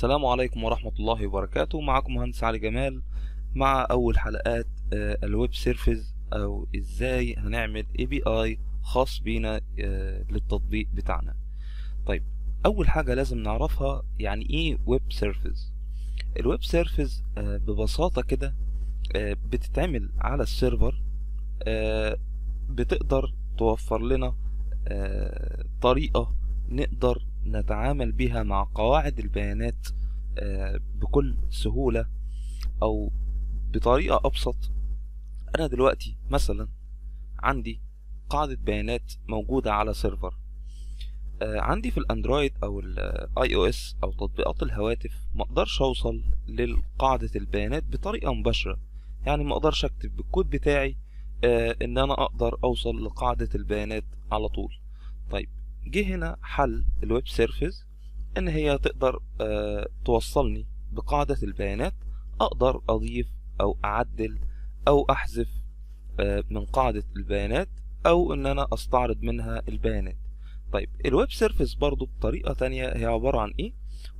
السلام عليكم ورحمة الله وبركاته. معكم مهندس علي جمال مع أول حلقات آه، ال web service أو إزاي هنعمل API خاص بينا آه، للتطبيق بتاعنا. طيب أول حاجة لازم نعرفها يعني إيه web service ال web service آه، ببساطة كده بتتعمل على ال server بتقدر توفر لنا طريقة نقدر نتعامل بها مع قواعد البيانات آه، بكل سهولة أو بطريقة أبسط. أنا دلوقتي مثلا عندي قاعدة بيانات موجودة على server. آه، عندي في ال Android أو ال iOS أو تطبيقات الهواتف مقدرش أوصل لقاعدة البيانات بطريقة مباشرة. يعني مقدرش أكتب بالكود بتاعي آه، إن أنا أقدر أوصل لقاعدة البيانات على طول. طيب جه هنا حل ال web service إن هي تقدر آه، توصلني بقاعدة البيانات أقدر أضيف أو أعدل أو أحذف آه، من قاعدة البيانات أو إن أنا أستعرض منها البيانات. طيب ال web service برضو بطريقة تانية هي عبارة عن إيه؟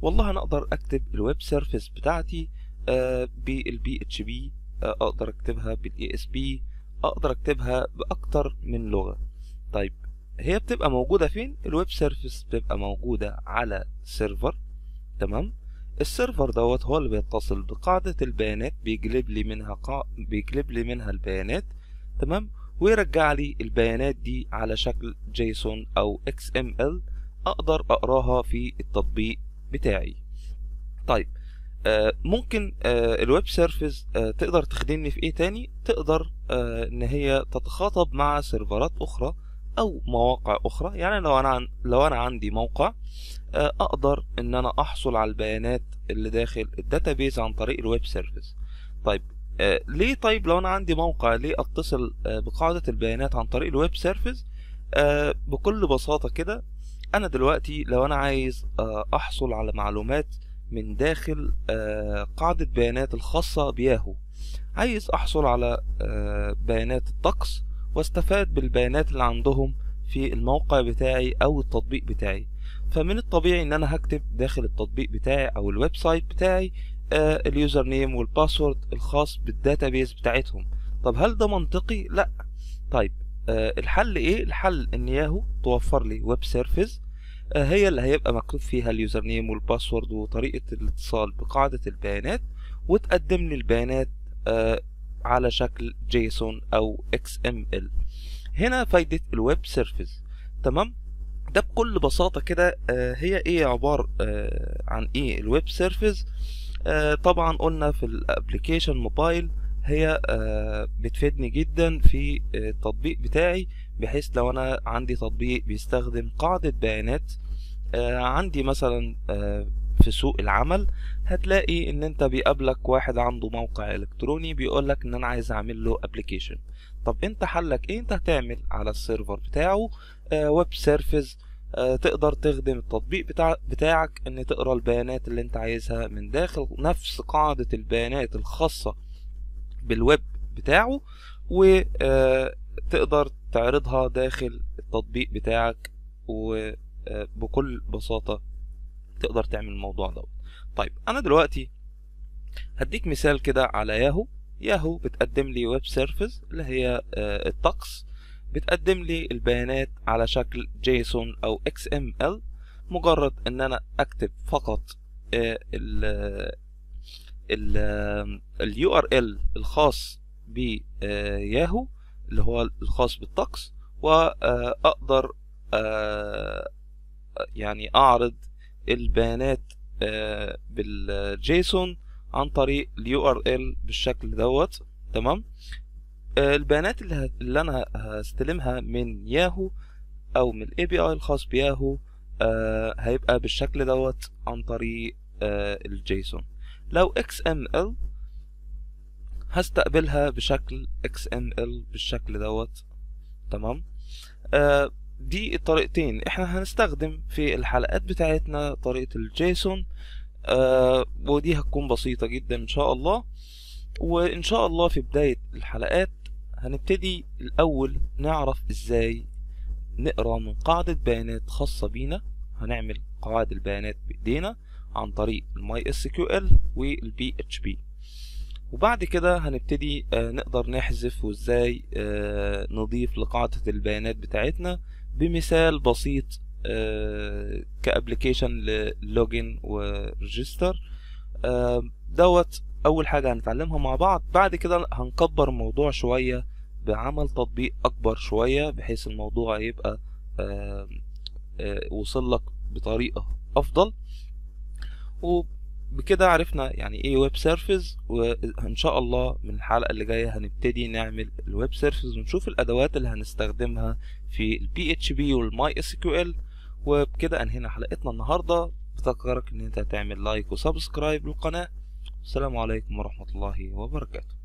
والله أنا أقدر أكتب ال web service بتاعتي بال PHP أقدر أكتبها بال ASP أقدر أكتبها بأكتر من لغة. طيب هي بتبقى موجودة فين؟ ال web service بتبقى موجودة على server تمام؟ ال server دوت هو اللي بيتصل بقاعدة البيانات بيجلب لي منها قا... بيجلب لي منها البيانات تمام؟ ويرجع لي البيانات دي على شكل JSON أو XML أقدر أقراها في التطبيق بتاعي طيب آه ممكن آه ال web service آه تقدر تخدمني في إيه تاني تقدر آه إن هي تتخاطب مع سيرفرات أخرى أو مواقع أخرى. يعني لو أنا. لو أنا عندي موقع آه، أقدر إن أنا أحصل على البيانات اللي داخل ال database عن طريق ال web service. طيب آه، ليه طيب لو أنا عندي موقع ليه أتصل آه، بقاعدة البيانات عن طريق ال web service؟ بكل بساطة كده أنا دلوقتي لو أنا عايز أحصل على معلومات من داخل قاعدة بيانات الخاصة بياهو. عايز أحصل على بيانات الطقس واستفاد بالبيانات اللي عندهم في الموقع بتاعي أو التطبيق بتاعي. فمن الطبيعي إن أنا هكتب داخل التطبيق بتاعي أو ال website بتاعي آه ال user name وال password الخاص بال database بتاعتهم. طب هل ده منطقي؟ لا. طيب آه الحل إيه؟ الحل إن ياهو توفر لي web service آه هي اللي هيبقى مكتوب فيها ال user name وال password وطريقة الاتصال بقاعدة البيانات وتقدم لي البيانات على شكل JSON أو XML. هنا فايدة ال web service. تمام؟ ده بكل بساطة كده آه، هي إيه عبارة آه، عن إيه؟ ال web service. آه، طبعا قلنا في ال application mobile هي بتفيدني جدا في التطبيق بتاعي بحيث لو أنا عندي تطبيق بيستخدم قاعدة بيانات عندي مثلا في سوق العمل هتلاقي إن أنت بيقابلك واحد عنده موقع إلكتروني بيقولك إن أنا عايز أعمل له application طب أنت حلك إيه؟ أنت هتعمل على ال server بتاعه آه web service آه تقدر تخدم التطبيق بتاع بتاعك إن تقرأ البيانات اللي أنت عايزها من داخل نفس قاعدة البيانات الخاصة بالويب بتاعه وتقدر تعرضها داخل التطبيق بتاعك وبكل بساطة تقدر تعمل الموضوع ده طيب أنا دلوقتي هديك مثال كده على Yahoo. Yahoo بتقدم لي web service اللي هي آه، الطقس. بتقدم لي البيانات على شكل JSON أو XML. مجرد إن أنا أكتب فقط ال ال ال URL الخاص بياهو اللي هو الخاص بالطقس. واقدر يعني أعرض البيانات آه، بال JSON عن طريق ال URL بالشكل دوت تمام؟ آه، البيانات اللي, أنا هستلمها من ياهو أو من ال API الخاص بياهو آه، هيبقى بالشكل دوت عن طريق ال JSON. لو XML هستقبلها بشكل إل بالشكل دوت تمام؟ دي الطريقتين إحنا هنستخدم في الحلقات بتاعتنا طريقة ال JSON آه ودي هتكون بسيطة جدا إن شاء الله. وإن شاء الله في بداية الحلقات هنبتدي الأول نعرف إزاي نقرأ من قاعدة بيانات خاصة بينا. هنعمل قواعد البيانات بإيدينا عن طريق ال MySQL وال PHP وبعد كده هنبتدي آه، نقدر نحذف وإزاي آه، نضيف لقاعدة البيانات بتاعتنا. بمثال بسيط آه، ك application لل login و register. دوت أول حاجة هنتعلمها مع بعض. بعد كده هنكبر الموضوع شوية بعمل تطبيق أكبر شوية بحيث الموضوع يبقى آه، آه، وصل لك بطريقة أفضل. وبكده عرفنا يعني إيه web service وإن شاء الله من الحلقة اللي جاية هنبتدي نعمل ال web service ونشوف الأدوات اللي هنستخدمها في ال PHP وال MySQL وبكده أنهينا حلقتنا النهارده. بفكرك إن أنت تعمل like و subscribe للقناة. السلام عليكم ورحمة الله وبركاته.